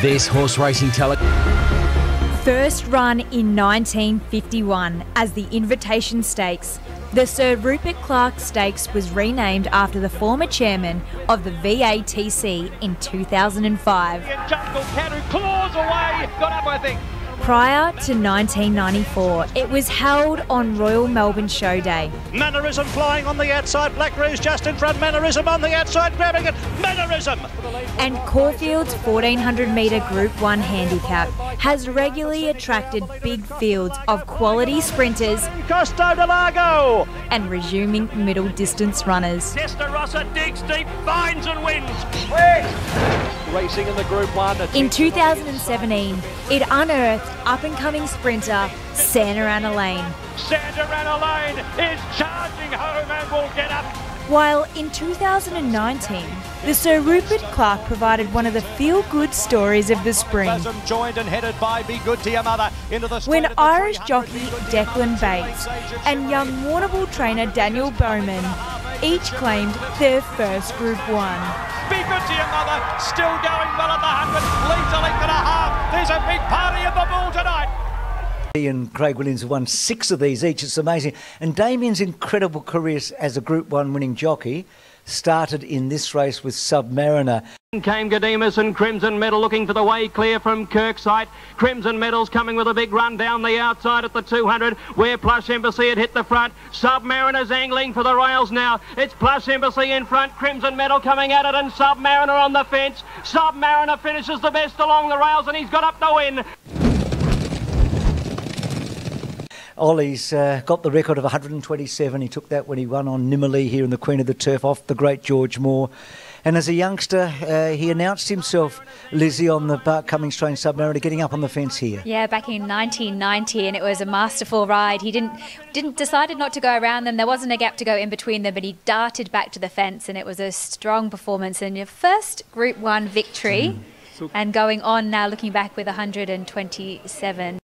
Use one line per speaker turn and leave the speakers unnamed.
This horse racing tele.
First run in 1951 as the Invitation Stakes. The Sir Rupert Clarke Stakes was renamed after the former chairman of the VATC in 2005.
Jungle Cat claws away, got up I think.
Prior to 1994, it was held on Royal Melbourne Show Day.
Mannerism flying on the outside, Black Rose just in front, Mannerism on the outside, grabbing it, Mannerism!
And Caulfield's 1400 metre Group 1 handicap has regularly attracted big fields of quality sprinters
Costo de Lago!
and resuming middle distance runners.
Testarossa digs deep, finds and wins. Racing in the Group 1.
In 2017, it unearthed up and coming sprinter Santa Ana Lane.
Santa Ana Lane is charging home and will get up.
While in 2019, the Sir Rupert Clarke provided one of the feel good stories of the spring.
Joined and headed by Be Good to Your Mother
When
straight of the
Irish jockey. Declan Bates and young Warrnambool trainer Daniel Bowman each claimed their first Group 1.
Be Good to Your Mother, still going well at the 100, leads a length and a half. There's a big party at the bull tonight.
He and Craig Williams have won six of these each. It's amazing. And Damien's incredible career as a Group 1 winning jockey started in this race with Submariner.
Came Gademus and Crimson Medal looking for the way clear from Kirksite. Crimson Medal's coming with a big run down the outside at the 200 where Plush Embassy had hit the front. Submariner's angling for the rails now. It's Plush Embassy in front. Crimson Medal coming at it and Submariner on the fence. Submariner finishes the best along the rails and he's got up the win.
Ollie's uh, got the record of 127. He took that when he won on Nimmerley here in the Queen of the Turf off the great George Moore. And as a youngster, uh, he announced himself, Lizzie, on the Bart Cummings train Submariner, getting up on the fence here.
Yeah, back in 1990, and it was a masterful ride. He didn't didn't decided not to go around them. There wasn't a gap to go in between them, but he darted back to the fence, and it was a strong performance and your first Group One victory. And going on now, looking back with 127.